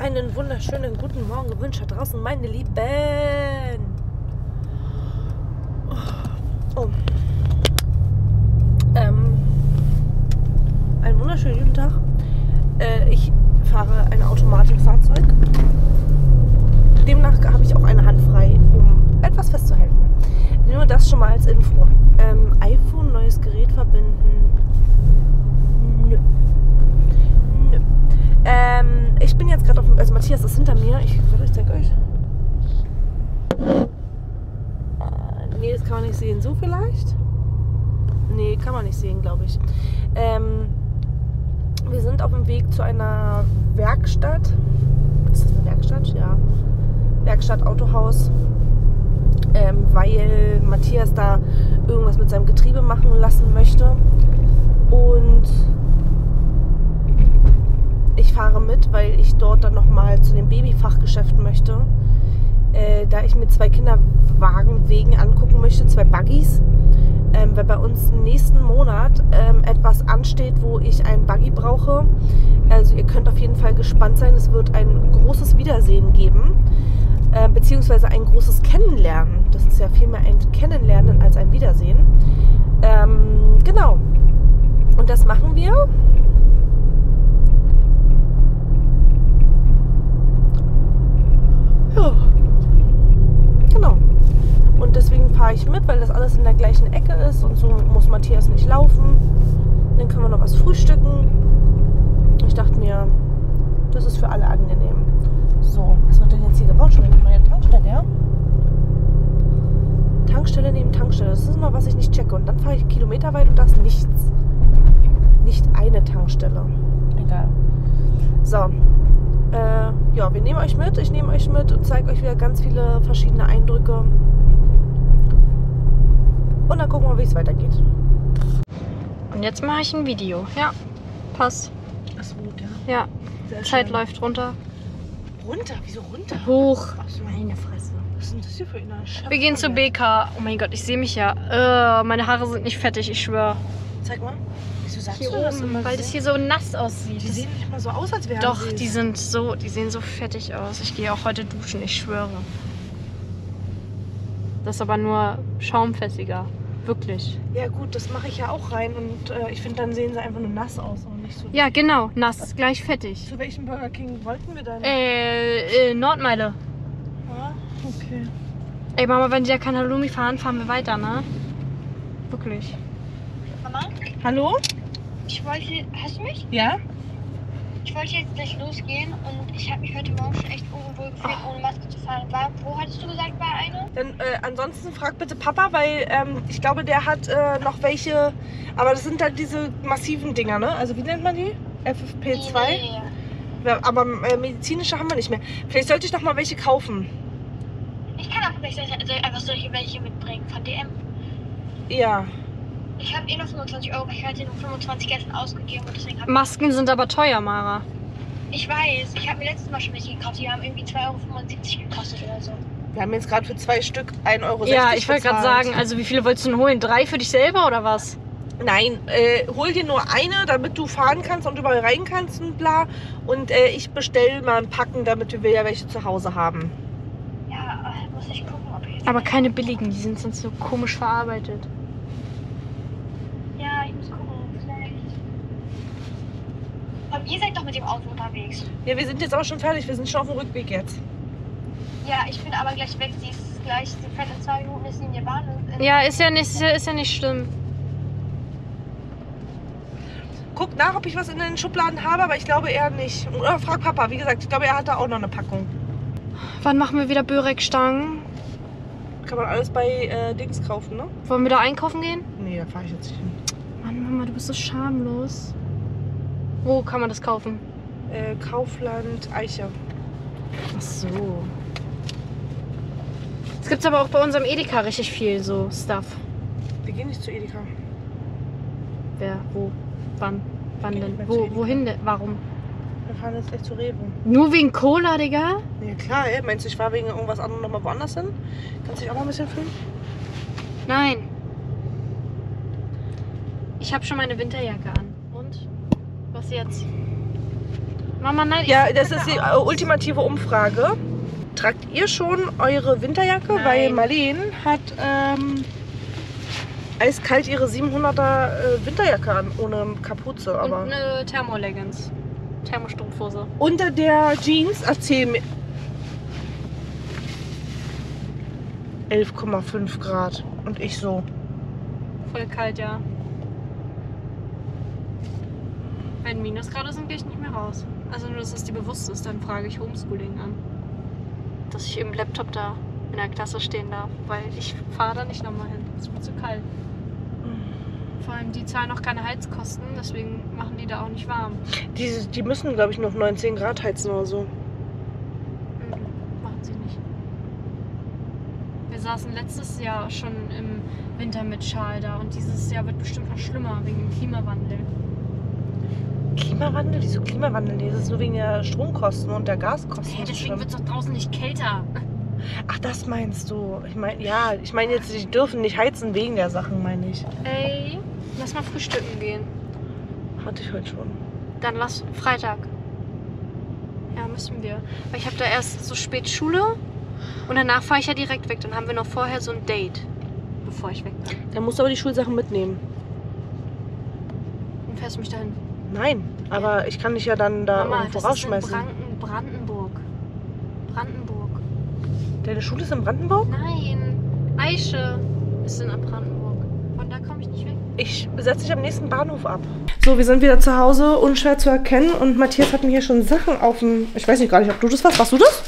Einen wunderschönen guten Morgen gewünscht da draußen, meine Lieben. Oh. Ähm, einen wunderschönen guten Tag. Äh, ich fahre ein Automatikfahrzeug. Demnach habe ich auch eine Hand frei, um etwas festzuhalten. Nur das schon mal als Info. Ähm, iPhone, neues Gerät verbinden. Nö. Ähm, ich bin jetzt gerade auf dem. Also Matthias ist hinter mir. Ich, ich zeig euch. Äh, nee, das kann man nicht sehen. So vielleicht? Nee, kann man nicht sehen, glaube ich. Ähm, wir sind auf dem Weg zu einer Werkstatt. Ist das eine Werkstatt? Ja. Werkstatt, Autohaus. Ähm, weil Matthias da irgendwas mit seinem Getriebe machen lassen möchte. Und ich fahre mit, weil ich dort dann nochmal zu den Babyfachgeschäften möchte. Äh, da ich mir zwei Kinderwagenwegen angucken möchte, zwei Buggies. Ähm, weil bei uns nächsten Monat ähm, etwas ansteht, wo ich einen Buggy brauche. Also ihr könnt auf jeden Fall gespannt sein. Es wird ein großes Wiedersehen geben, äh, beziehungsweise ein großes Kennenlernen. Das ist ja vielmehr ein Kennenlernen als ein Wiedersehen. Ähm, genau. Und das machen wir. Ja. Genau. Und deswegen fahre ich mit, weil das alles in der gleichen Ecke ist und so muss Matthias nicht laufen. Dann können wir noch was frühstücken. Ich dachte mir, das ist für alle angenehm. So, was wird denn jetzt hier gebaut? Schon eine neue Tankstelle, ja? Tankstelle neben Tankstelle. Das ist immer, was ich nicht checke. Und dann fahre ich kilometerweit und da ist nichts. Nicht eine Tankstelle. Egal. So. Äh, ja, wir nehmen euch mit. Ich nehme euch mit und zeige euch wieder ganz viele verschiedene Eindrücke. Und dann gucken wir, wie es weitergeht. Und jetzt mache ich ein Video. Ja, passt. Das ist gut, ja. Ja, Sehr Zeit schön. läuft runter. Runter? Wieso runter? Hoch. Ach so. Meine Fresse. Was ist denn das hier für eine Schöpfung? Wir gehen zu BK. Oh mein Gott, ich sehe mich ja. Äh, meine Haare sind nicht fettig, ich schwöre. Zeig mal. Wieso sagst Hier du das oben, weil das hier so nass aussieht. Die sehen nicht mal so aus, als wären Doch, sie die sind so, die sehen so fettig aus. Ich gehe auch heute duschen, ich schwöre. Das ist aber nur schaumfestiger. Wirklich. Ja gut, das mache ich ja auch rein und äh, ich finde, dann sehen sie einfach nur nass aus und nicht so... Ja, genau, nass, gleich fettig. Zu welchem Burger King wollten wir dann? Äh, äh Nordmeile. Ah, okay. Ey Mama, wenn die ja kein Halloumi fahren, fahren wir weiter, ne? Wirklich. Mama, Hallo? Ich wollte, hast du mich? Ja? Ich wollte jetzt gleich losgehen und ich habe mich heute Morgen schon echt unwohl gefühlt, ohne Maske zu fahren. War, wo hattest du gesagt, war eine? Dann äh, ansonsten frag bitte Papa, weil ähm, ich glaube, der hat äh, noch welche... Aber das sind halt diese massiven Dinger, ne? Also wie nennt man die? FFP2? Nee. Aber äh, medizinische haben wir nicht mehr. Vielleicht sollte ich noch mal welche kaufen. Ich kann auch vielleicht also einfach solche welche mitbringen von DM. Ja. Ich habe eh noch 25 Euro, ich hatte nur 25 gestern ausgegeben und deswegen habe Masken sind aber teuer, Mara. ich weiß, ich habe mir letztes Mal schon welche gekauft, die haben irgendwie 2,75 Euro gekostet oder so. Wir haben jetzt gerade für zwei Stück 1,60 Euro Ja, ich wollte gerade sagen, also wie viele wolltest du denn holen? Drei für dich selber oder was? Nein, äh, hol dir nur eine, damit du fahren kannst und überall rein kannst und bla. Und äh, ich bestelle mal ein Packen, damit wir ja welche zu Hause haben. Ja, äh, muss ich gucken, ob ich jetzt. Aber keine billigen, die sind sonst so komisch verarbeitet. Ja, ich muss gucken, vielleicht. Aber ihr seid doch mit dem Auto unterwegs. Ja, wir sind jetzt auch schon fertig. Wir sind schon auf dem Rückweg jetzt. Ja, ich bin aber gleich weg. Sie ist gleich, sie fährt in zwei Minuten, ist sie in der Bahn. In Ja, ist ja nicht, ist ja- ist ja nicht schlimm. Guck nach, ob ich was in den Schubladen habe, aber ich glaube eher nicht. Oder frag Papa. Wie gesagt, ich glaube, er hat da auch noch eine Packung. Wann machen wir wieder Börekstangen? Kann man alles bei äh, Dings kaufen, ne? Wollen wir da einkaufen gehen? Nee, da fahre ich jetzt nicht hin. Mann, Mama, du bist so schamlos. Wo kann man das kaufen? Äh, Kaufland Eiche. Ach so. Es gibt aber auch bei unserem Edeka richtig viel so Stuff. Wir gehen nicht zu Edeka. Wer, wo, wann, wann denn? Wo, wohin denn? Warum? Wir fahren jetzt gleich zu Rewe. Nur wegen Cola, Digga? Ja klar, ey. Meinst du, ich war wegen irgendwas anderem nochmal woanders hin? Kannst du dich auch mal ein bisschen filmen? Nein. Ich habe schon meine Winterjacke an. Und? Jetzt? Mama, nein. Ja, das ist die äh, ultimative Umfrage. Tragt ihr schon eure Winterjacke? Nein. Weil Marleen hat ähm, eiskalt ihre 700er äh, Winterjacke an, ohne Kapuze. Und Aber eine Thermoleggings. Thermostrumpfhose. unter der Jeans, erzähl mir. 11,5 Grad. Und ich so. Voll kalt, ja. Wenn Minusgrade sind, gehe ich nicht mehr raus. Also nur, dass es dir bewusst ist, dann frage ich Homeschooling an. Dass ich im Laptop da in der Klasse stehen darf, weil ich fahre da nicht nochmal hin. Es wird zu kalt. Vor allem, die zahlen auch keine Heizkosten, deswegen machen die da auch nicht warm. Die, die müssen, glaube ich, noch 19 Grad heizen oder so. Mhm, machen sie nicht. Wir saßen letztes Jahr schon im Winter mit Schal da und dieses Jahr wird bestimmt noch schlimmer wegen dem Klimawandel. Klimawandel? Wieso Klimawandel? Nee, das ist nur wegen der Stromkosten und der Gaskosten. Hey, deswegen wird es doch draußen nicht kälter. Ach, das meinst du? Ich meine, ja, ich meine jetzt, die dürfen nicht heizen wegen der Sachen, meine ich. Ey, lass mal frühstücken gehen. Hatte ich heute schon. Dann lass Freitag. Ja, müssen wir. Weil ich habe da erst so spät Schule und danach fahre ich ja direkt weg. Dann haben wir noch vorher so ein Date, bevor ich weg bin. Dann musst du aber die Schulsachen mitnehmen. Dann fährst du mich dahin. Nein, aber ich kann dich ja dann da Mama, irgendwo das ist in Brandenburg. Brandenburg. Deine Schule ist in Brandenburg? Nein, Eiche ist in Brandenburg. Von da komme ich nicht weg. Ich setze dich am nächsten Bahnhof ab. So, wir sind wieder zu Hause, unschwer zu erkennen. Und Matthias hat mir hier schon Sachen auf dem. Ich weiß nicht gar nicht, ob du das warst. Warst du das?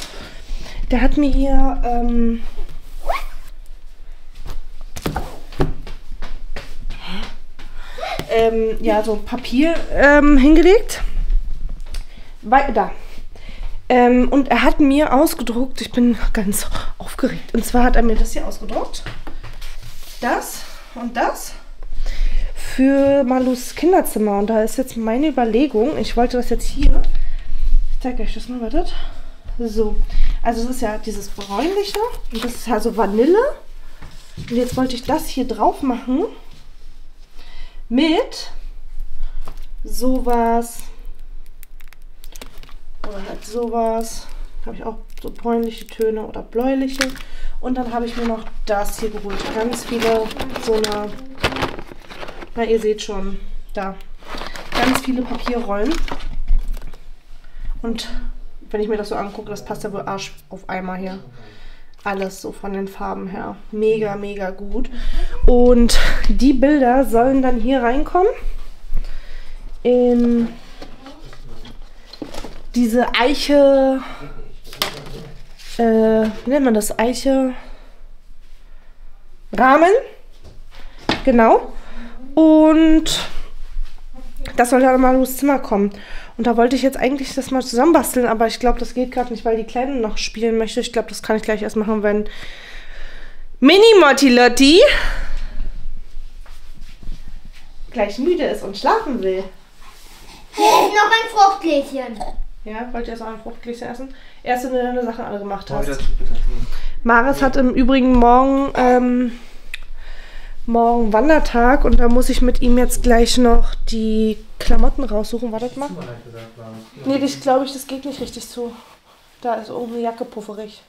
Der hat mir hier. Ähm, ähm, ja, so Papier ähm, hingelegt. Wei- Da. Ähm, und er hat mir ausgedruckt, ich bin ganz aufgeregt. Und zwar hat er mir das hier ausgedruckt. Das und das für Malus Kinderzimmer. Und da ist jetzt meine Überlegung, ich wollte das jetzt hier. Ich zeige euch das mal, wartet. So. Also es ist ja dieses bräunliche und das ist ja so Vanille. Und jetzt wollte ich das hier drauf machen mit sowas oder halt sowas. Habe ich auch so bräunliche Töne oder bläuliche. Und dann habe ich mir noch das hier geholt. Ganz viele so eine, na ihr seht schon, da. Ganz viele Papierrollen. Und wenn ich mir das so angucke, das passt ja wohl Arsch auf Eimer hier. Alles so von den Farben her. Mega, mega gut. Und die Bilder sollen dann hier reinkommen. In diese Eiche. Äh, wie nennt man das? Eiche. Rahmen. Genau. Und das soll dann mal ins Zimmer kommen. Und da wollte ich jetzt eigentlich das mal zusammenbasteln, aber ich glaube, das geht gerade nicht, weil die Kleine noch spielen möchte. Ich glaube, das kann ich gleich erst machen, wenn Mini Motti Lotti gleich müde ist und schlafen will. Hier ist noch ein Fruchtgläschen. Ja, wollt ihr erst mal ein Fruchtgläschen essen? Erst wenn du deine Sachen alle gemacht hast. Maris hat im Übrigen morgen, ähm, morgen Wandertag und da muss ich mit ihm jetzt gleich noch die Klamotten raussuchen. Wartet mal. Nee, das glaube ich, das geht nicht richtig zu. Da ist irgendeine Jacke pufferig.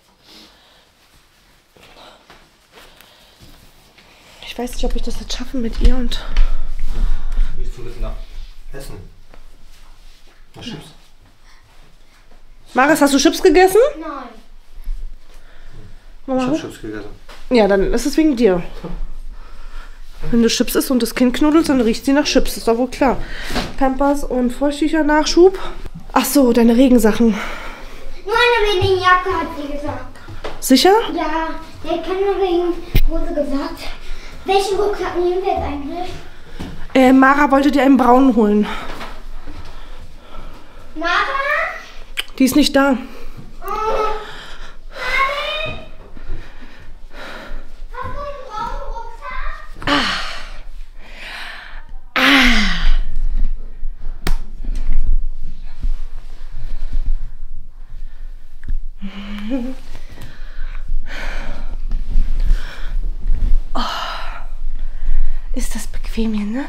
Ich weiß nicht, ob ich das jetzt schaffe mit ihr und. Gehst du mit nach Essen? Nach Chips? Maris, hast du Chips gegessen? Nein. Ich Mama? hab Chips gegessen. Ja, dann ist es wegen dir. Wenn du Chips isst und das Kind knuddelt, dann riecht sie nach Chips. Ist doch wohl klar. Pampers und Feuchttücher-Nachschub. Ach so, deine Regensachen. Nur eine wenigen Jacke hat sie gesagt. Sicher? Ja, der hat keine Regenhose gesagt. Welchen Rucksack nehmen wir jetzt eigentlich? Äh, Mara wollte dir einen braunen holen. Mara? Die ist nicht da. Oh. filmie, ne?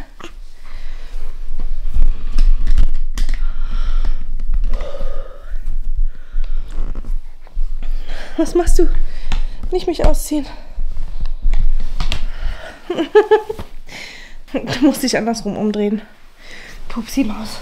Was machst du? Nicht mich ausziehen. du musst dich andersrum umdrehen. Pupsi Maus.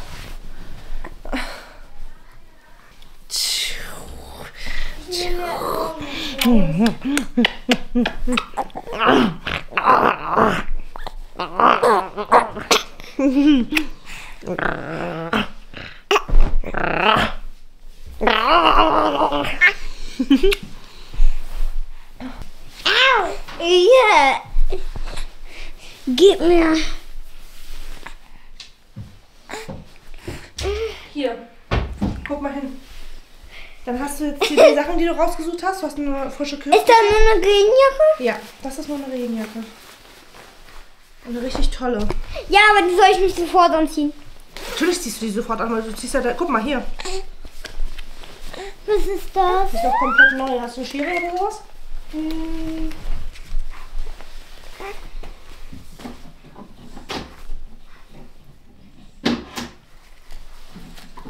Ja. Gib mir. Hier. Guck mal hin. Dann hast du jetzt hier die Sachen, die du rausgesucht hast. Du hast eine frische Küche. Ist da nur eine Regenjacke? Ja, das ist nur eine Regenjacke. Eine richtig tolle. Ja, aber die soll ich nicht sofort anziehen. Natürlich ziehst du die sofort an, weil du ziehst ja da. Guck mal hier. Was ist das? Die ist noch komplett neu. Hast du eine Schere oder sowas? Hm.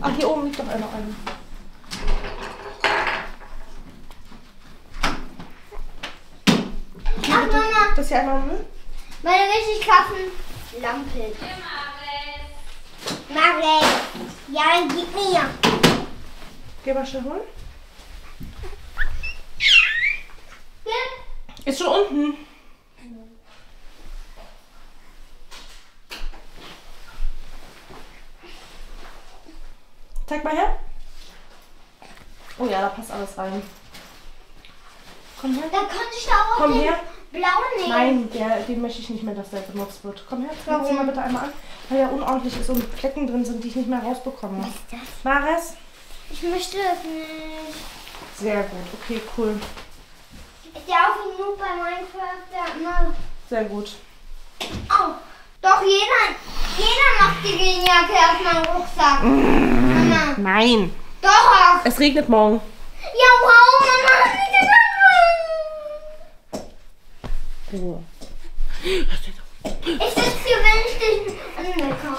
Ach, hier oben liegt doch einer eine. Ach, Mama, Das hier einmal Müll. meine richtig krassen Lampe. Marek. Ja, gib mir. Geh mal schnell holen. Ist schon unten. Zeig mal her. Oh ja, da passt alles rein. Komm her. Da konnte ich da auch Komm her. Blauen nehmen. Nein, der, den möchte ich nicht mehr, dass der benutzt wird. Komm her, guck sie mal bitte einmal an. Weil er unordentlich ist und Flecken drin sind, die ich nicht mehr rausbekomme. Was ist das? Mares? Ich möchte das nicht. Sehr gut, okay, cool. Ist ja auch wie nur bei Minecraft, der immer... Sehr gut. Oh, doch jeder, jeder macht die Regenjacke auf meinen Rucksack. Mama. Nein. Doch. Es regnet morgen. Ja, wow, Mama hat mich gesagt. Ruhe. Ich sitze hier, wenn ich dich anmecke.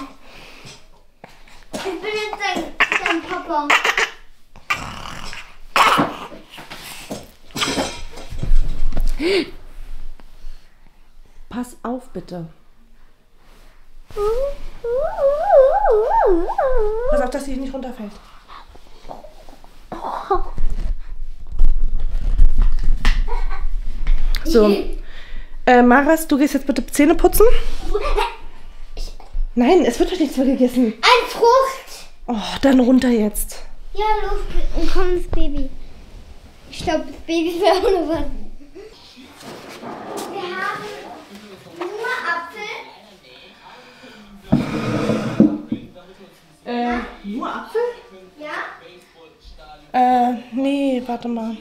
Ich bin jetzt dein, dein Papa. Pass auf, bitte. Pass auf, dass sie nicht runterfällt. So. Äh, Maras, du gehst jetzt bitte Zähne putzen. Nein, es wird doch nichts mehr gegessen. Ein Frucht. Oh, dann runter jetzt. Ja, los, komm das Baby. Ich glaube, das Baby wäre ohne was. Wir haben nur Apfel. Äh, nur Apfel? Ja? Äh, nee, warte mal.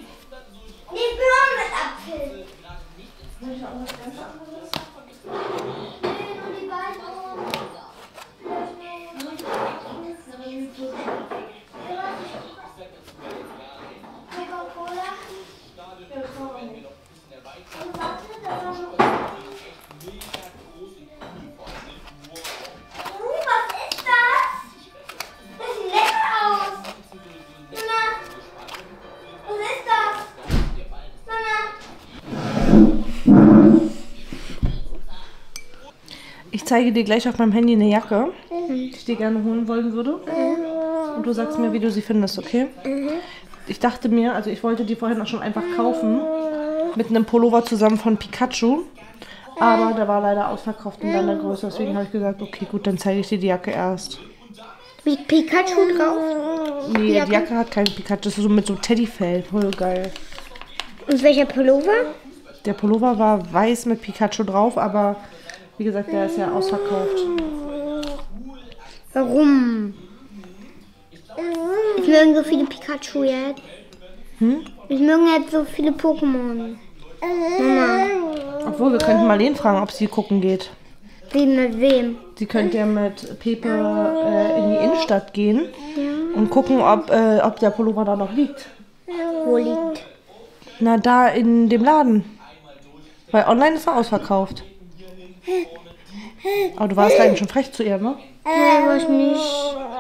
Zeige dir gleich auf meinem Handy eine Jacke, die ich dir gerne holen wollen würde. Und du sagst mir, wie du sie findest, okay? Ich dachte mir, also ich wollte die vorhin auch schon einfach kaufen. Mit einem Pullover zusammen von Pikachu. Aber der war leider ausverkauft in deiner Größe. Deswegen habe ich gesagt, okay, gut, dann zeige ich dir die Jacke erst. Mit Pikachu drauf? Nee, die Jacke hat kein Pikachu. Das ist so mit so Teddyfell. Voll geil. Und welcher Pullover? Der Pullover war weiß mit Pikachu drauf, aber wie gesagt, der ist ja ausverkauft. Warum? Ich mögen so viele Pikachu jetzt. Hm? Ich mögen jetzt so viele Pokémon. Mama, Obwohl, wir könnten Marleen fragen, ob sie gucken geht. wie mit wem? Sie könnte ja mit Pepe äh, in die Innenstadt gehen und gucken, ob, äh, ob der Pullover da noch liegt. Wo liegt? Na, da in dem Laden. Weil online ist er ausverkauft. Aber du warst eigentlich schon frech zu ihr, ne? Nein, was nicht.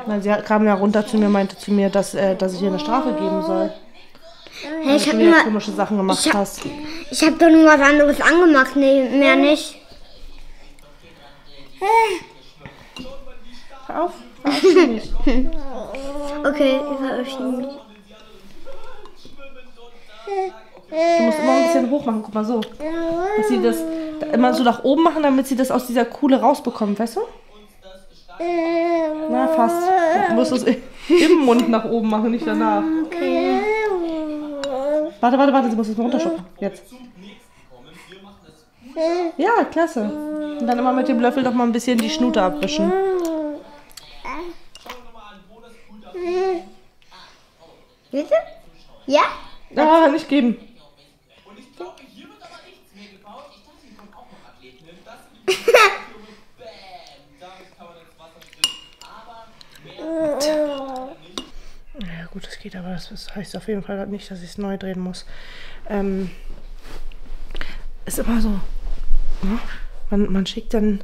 Weil sie kam ja runter zu mir und meinte zu mir, dass, äh, dass ich ihr eine Strafe geben soll. Hey, ich du nur, komische Sachen gemacht ich hab- hast. ich hab doch nur was anderes angemacht, nee, mehr nicht. Hör auf. verarsch mich. Okay, ich veröffentliche mich. Du musst immer ein bisschen hoch machen, guck mal so. Dass sie das immer so nach oben machen, damit sie das aus dieser Kuhle rausbekommt, weißt du? Na, fast. Du musst es im Mund nach oben machen, nicht danach. Warte, warte, warte, sie muss es mal runterschubsen. Jetzt. Ja, klasse. Und dann immer mit dem Löffel noch mal ein bisschen die Schnute abwischen. Bitte? Ja? Ah, nicht geben. Ja gut, das geht, aber das heißt auf jeden Fall nicht, dass ich es neu drehen muss. Ähm, ist immer so. Ne? Man, man schickt dann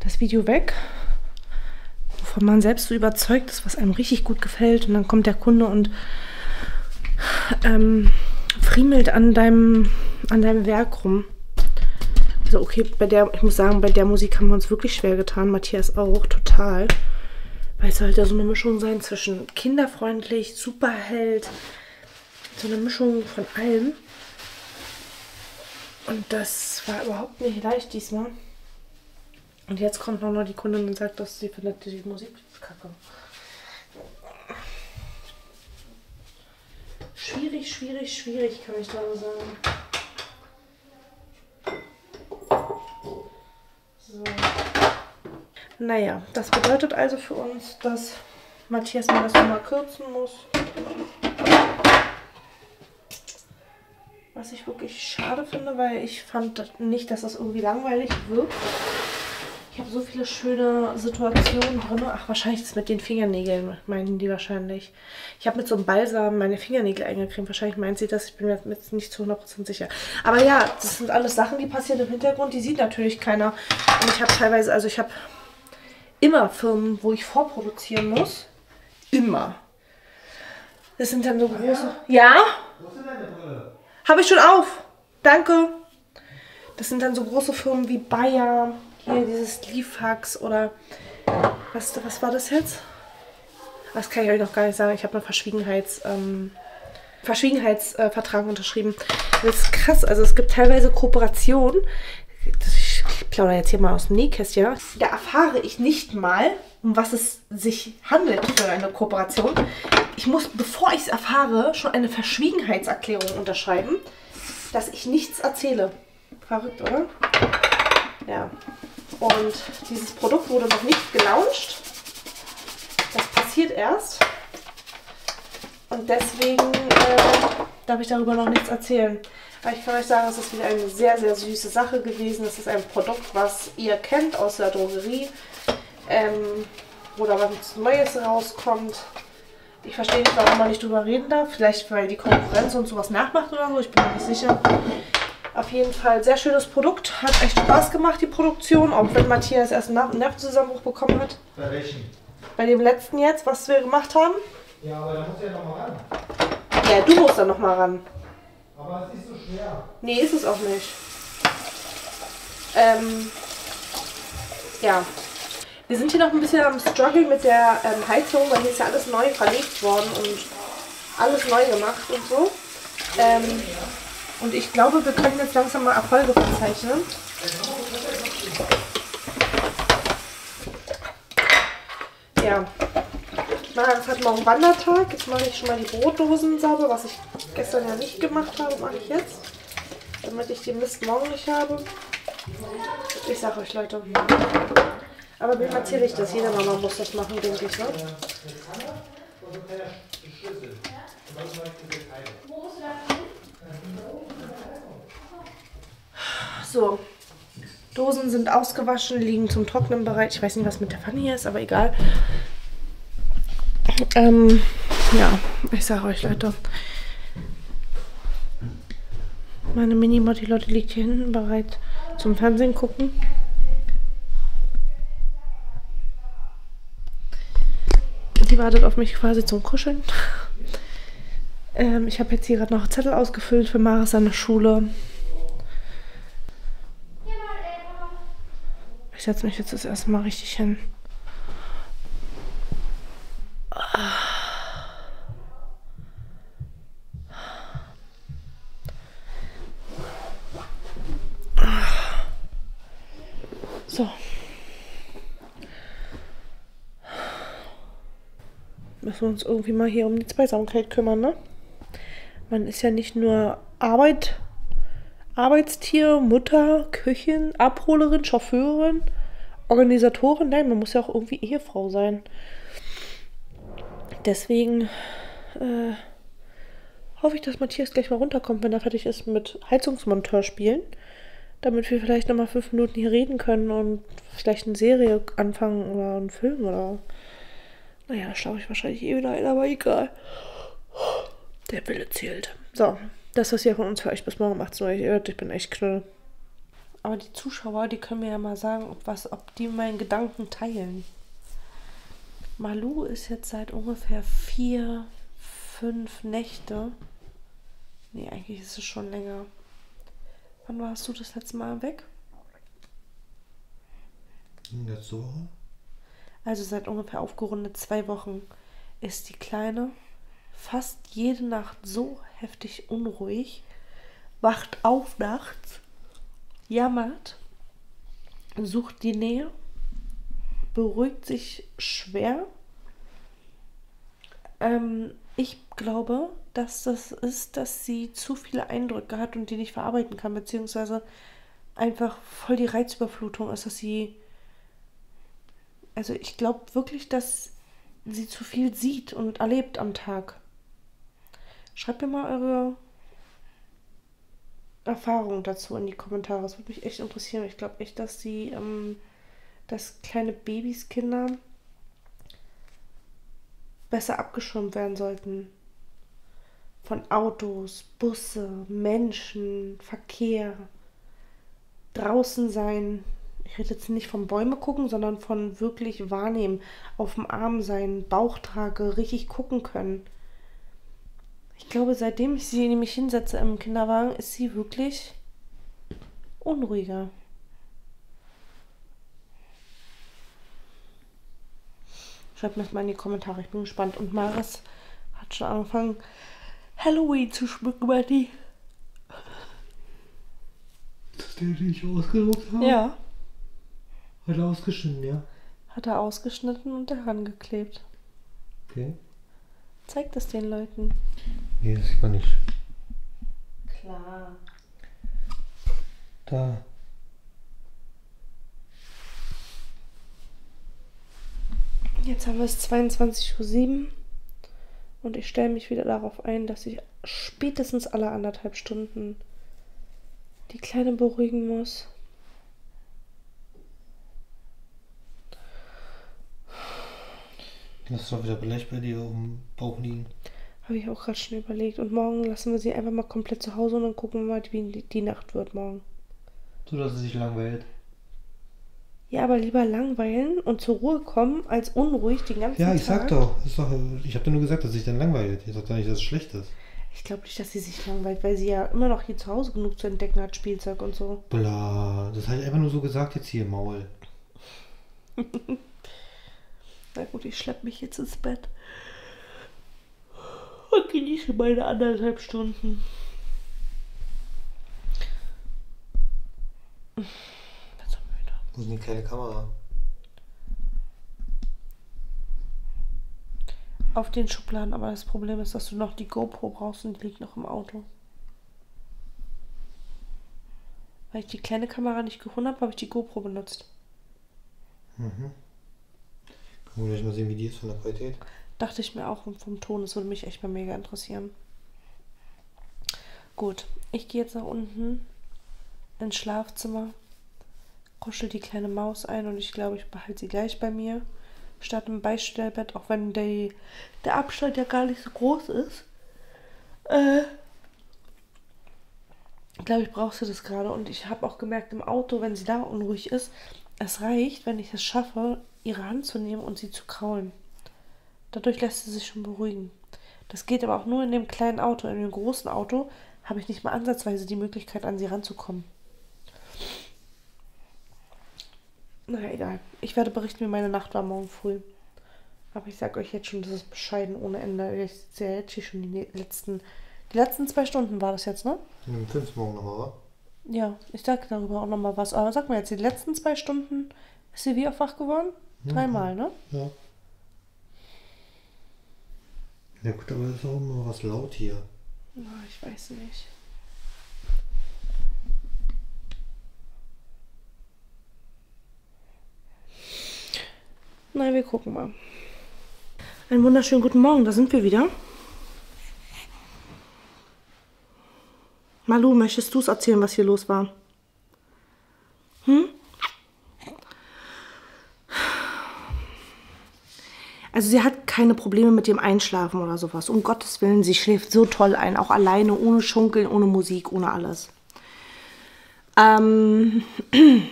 das Video weg, wovon man selbst so überzeugt ist, was einem richtig gut gefällt. Und dann kommt der Kunde und ähm, friemelt an deinem, an deinem Werk rum. Also okay, bei der, ich muss sagen, bei der Musik haben wir uns wirklich schwer getan. Matthias auch, total. Weil es sollte so eine Mischung sein zwischen kinderfreundlich, Superheld, so eine Mischung von allem. Und das war überhaupt nicht leicht diesmal. Und jetzt kommt noch die Kundin und sagt, dass sie findet die Musik kacke. Schwierig, schwierig, schwierig, kann ich da so sagen. So. Naja, das bedeutet also für uns, dass Matthias mir das nochmal kürzen muss. Was ich wirklich schade finde, weil ich fand nicht, dass das irgendwie langweilig wirkt. Ich habe so viele schöne Situationen drin. Ach, wahrscheinlich ist mit den Fingernägeln, meinen die wahrscheinlich. Ich habe mit so einem Balsam meine Fingernägel eingecremt. Wahrscheinlich meint sie das. Ich bin mir jetzt nicht zu 100% sicher. Aber ja, das sind alles Sachen, die passieren im Hintergrund. Die sieht natürlich keiner. Und ich habe teilweise, also ich habe immer Firmen, wo ich vorproduzieren muss. Immer. Das sind dann so große. Ja? Habe ich schon auf. Danke. Das sind dann so große Firmen wie Bayer, hier dieses Lifax oder was, was war das jetzt? Das kann ich euch noch gar nicht sagen. Ich habe einen Verschwiegenheits, ähm, Verschwiegenheitsvertrag unterschrieben. Das ist krass. Also es gibt teilweise Kooperationen. Plaudere jetzt hier mal aus dem Nähkästchen. Da erfahre ich nicht mal, um was es sich handelt für eine Kooperation. Ich muss, bevor ich es erfahre, schon eine Verschwiegenheitserklärung unterschreiben, dass ich nichts erzähle. Verrückt, oder? Ja. Und dieses Produkt wurde noch nicht gelauncht. Das passiert erst. Und deswegen äh, darf ich darüber noch nichts erzählen. Aber ich kann euch sagen, es ist wieder eine sehr, sehr süße Sache gewesen. Es ist ein Produkt, was ihr kennt aus der Drogerie. Ähm, wo da was Neues rauskommt. Ich verstehe nicht, warum man nicht drüber reden darf. Vielleicht, weil die Konkurrenz und sowas nachmacht oder so. Ich bin mir nicht sicher. Auf jeden Fall sehr schönes Produkt. Hat echt Spaß gemacht, die Produktion. Auch wenn Matthias erst einen Nerv- Nervenzusammenbruch bekommen hat. Bei welchen? Bei dem letzten jetzt, was wir gemacht haben. Ja, aber da muss ja noch mal ran. Ja, du musst da nochmal ran. Aber es ist so schwer. Nee, ist es auch nicht. Ähm, ja. Wir sind hier noch ein bisschen am Struggle mit der ähm, Heizung, weil hier ist ja alles neu verlegt worden und alles neu gemacht und so. Ähm, und ich glaube, wir können jetzt langsam mal Erfolge verzeichnen. Ja. Marius hat morgen Wandertag. Jetzt mache ich schon mal die Brotdosen sauber, was ich gestern ja nicht gemacht habe, mache ich jetzt. Damit ich den Mist morgen nicht habe. Ich sag euch, Leute. Aber wem erzähle ich das? Jede Mama muss das machen, denke ich, ne? So. Dosen sind ausgewaschen, liegen zum Trocknen bereit. Ich weiß nicht, was mit der Pfanne hier ist, aber egal. Ähm, ja, ich sage euch, Leute. Meine Mini-Motti-Lotte liegt hier hinten bereit zum Fernsehen gucken. Die wartet auf mich quasi zum Kuscheln. Ähm, ich habe jetzt hier gerade noch Zettel ausgefüllt für Maris an der Schule. Ich setze mich jetzt das erste Mal richtig hin. So. Wir uns irgendwie mal hier um die Zweisamkeit kümmern, ne? Man ist ja nicht nur Arbeit, Arbeitstier, Mutter, Köchin, Abholerin, Chauffeurin, Organisatorin. Nein, man muss ja auch irgendwie Ehefrau sein. Deswegen äh, hoffe ich, dass Matthias gleich mal runterkommt, wenn er fertig ist mit Heizungsmonteur spielen. Damit wir vielleicht nochmal fünf Minuten hier reden können und vielleicht eine Serie anfangen oder einen Film oder. Naja, schlafe ich wahrscheinlich eh wieder ein, aber egal. Der Wille zählt. So, das ist ja von uns für euch bis morgen um 18 Uhr. Ich bin echt knüll. Aber die Zuschauer, die können mir ja mal sagen, ob, was, ob die meinen Gedanken teilen. Malu ist jetzt seit ungefähr vier, fünf Nächte. Nee, eigentlich ist es schon länger. Wann warst du das letzte Mal weg? Letzte Woche? Also seit ungefähr aufgerundet zwei Wochen ist die Kleine fast jede Nacht so heftig unruhig, wacht auf nachts, jammert, sucht die Nähe, beruhigt sich schwer. Ähm, ich glaube, dass das ist, dass sie zu viele Eindrücke hat und die nicht verarbeiten kann, beziehungsweise einfach voll die Reizüberflutung ist, dass sie. Also ich glaube wirklich, dass sie zu viel sieht und erlebt am Tag. Schreibt mir mal eure Erfahrungen dazu in die Kommentare. Das würde mich echt interessieren. Ich glaube echt, dass die, ähm, dass kleine Babys, Kinder besser abgeschirmt werden sollten. Von Autos, Busse, Menschen, Verkehr, draußen sein. Ich rede jetzt nicht von Bäume gucken, sondern von wirklich wahrnehmen, auf dem Arm sein, Bauchtrage, richtig gucken können. Ich glaube, seitdem ich sie nämlich hinsetze im Kinderwagen, ist sie wirklich unruhiger. Schreibt mir das mal in die Kommentare, ich bin gespannt. Und Maris hat schon angefangen, Halloween zu schmücken, Matti. Das den, den ich ausgedruckt habe? Ja, Hat er ausgeschnitten, ja? hat er ausgeschnitten und daran geklebt. Okay. Zeigt es den Leuten. Nee, das sieht man nicht. Klar. Da. Jetzt haben wir es 22.07 Uhr und ich stelle mich wieder darauf ein, dass ich spätestens alle anderthalb Stunden die Kleine beruhigen muss. Lass doch wieder Blech bei dir um Bauch liegen. Habe ich auch gerade schon überlegt. Und morgen lassen wir sie einfach mal komplett zu Hause und dann gucken wir mal, wie die, Nacht wird morgen. So, dass es sich langweilt. Ja, aber lieber langweilen und zur Ruhe kommen, als unruhig den ganzen Tag. Ja, ich sag doch. Doch ich habe dir nur gesagt, dass sich dann langweilt. Ich sag doch nicht, dass es schlecht ist. Ich glaube nicht, dass sie sich langweilt, weil sie ja immer noch hier zu Hause genug zu entdecken hat, Spielzeug und so. Bla. Das habe ich einfach nur so gesagt jetzt hier, Maul. Na gut, ich schlepp mich jetzt ins Bett. Und genieße meine anderthalb Stunden. Bin so müde. Wo ist denn die kleine Kamera? Auf den Schubladen, aber das Problem ist, dass du noch die GoPro brauchst und die liegt noch im Auto. Weil ich die kleine Kamera nicht gefunden habe, habe ich die GoPro benutzt. Mhm. Können wir gleich mal sehen, wie die ist von der Qualität. Dachte ich mir auch vom Ton, das würde mich echt mal mega interessieren. Gut, ich gehe jetzt nach unten ins Schlafzimmer, kuschel die kleine Maus ein und ich glaube, ich behalte sie gleich bei mir. Statt im Beistellbett, auch wenn die, der Abstand ja gar nicht so groß ist. Äh, glaube ich, brauchst du das gerade. Und ich habe auch gemerkt im Auto, wenn sie da unruhig ist, es reicht, wenn ich es schaffe, ihre Hand zu nehmen und sie zu kraulen. Dadurch lässt sie sich schon beruhigen. Das geht aber auch nur in dem kleinen Auto. In dem großen Auto habe ich nicht mal ansatzweise die Möglichkeit, an sie ranzukommen. Na egal. Ich werde berichten, wie meine Nacht war morgen früh. Aber ich sage euch jetzt schon, das ist bescheiden ohne Ende. Ich sitze ja jetzt hier schon die ne- letzten, die letzten zwei Stunden war das jetzt, ne? Nimm fünf morgen nochmal, wa? Ja, ich sag darüber auch nochmal was. Aber sag mal jetzt, die letzten zwei Stunden ist sie wie auf wach geworden? Dreimal, ne? Ja. Ja gut, aber es ist auch immer was laut hier. Na, ich weiß nicht. Na, wir gucken mal. Einen wunderschönen guten Morgen, da sind wir wieder. Malu, möchtest du es erzählen, was hier los war? Hm? Also sie hat keine Probleme mit dem Einschlafen oder sowas. Um Gottes Willen, sie schläft so toll ein, auch alleine, ohne Schunkeln, ohne Musik, ohne alles. Ähm,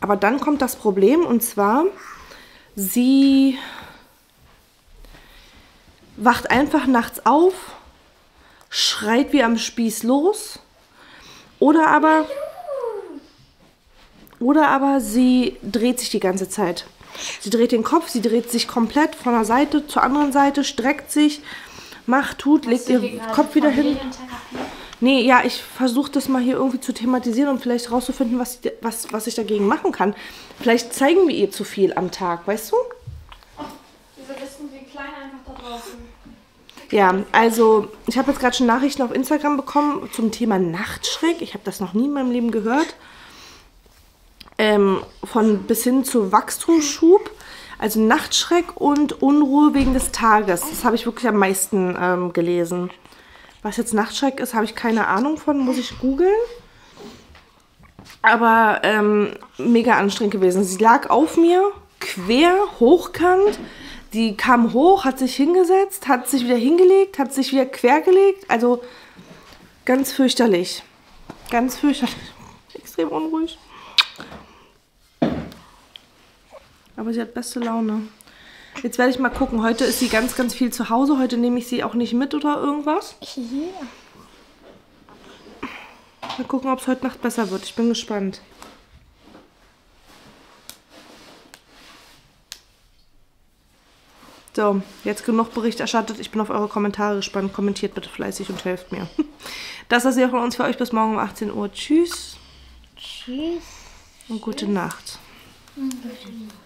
aber dann kommt das Problem und zwar, sie wacht einfach nachts auf, schreit wie am Spieß los oder aber oder aber sie dreht sich die ganze Zeit. Sie dreht den Kopf, sie dreht sich komplett von der Seite zur anderen Seite, streckt sich, macht, tut, legt ihren Kopf wieder hin. Nee, ja, ich versuche das mal hier irgendwie zu thematisieren und vielleicht rauszufinden, was, ich- was, was ich dagegen machen kann. Vielleicht zeigen wir ihr zu viel am Tag, weißt du? Wir wissen, wie klein einfach da draußen. Ja, also ich habe jetzt gerade schon Nachrichten auf Instagram bekommen zum Thema Nachtschreck. Ich habe das noch nie in meinem Leben gehört. Ähm, von bis hin zu Wachstumsschub. Also Nachtschreck und Unruhe wegen des Tages. Das habe ich wirklich am meisten ähm, gelesen. Was jetzt Nachtschreck ist, habe ich keine Ahnung von, muss ich googeln. Aber ähm, mega anstrengend gewesen. Sie lag auf mir, quer, hochkant. Die kam hoch, hat sich hingesetzt, hat sich wieder hingelegt, hat sich wieder quergelegt. Also ganz fürchterlich. Ganz fürchterlich. Extrem unruhig. Aber sie hat beste Laune. Jetzt werde ich mal gucken. Heute ist sie ganz, ganz viel zu Hause. Heute nehme ich sie auch nicht mit oder irgendwas. Mal gucken, ob es heute Nacht besser wird. Ich bin gespannt. So, jetzt genug Bericht erstattet. Ich bin auf eure Kommentare gespannt. Kommentiert bitte fleißig und helft mir. Das ist ja von uns für euch bis morgen um 18 Uhr. Tschüss Tschüss. und gute Nacht. Gute Nacht.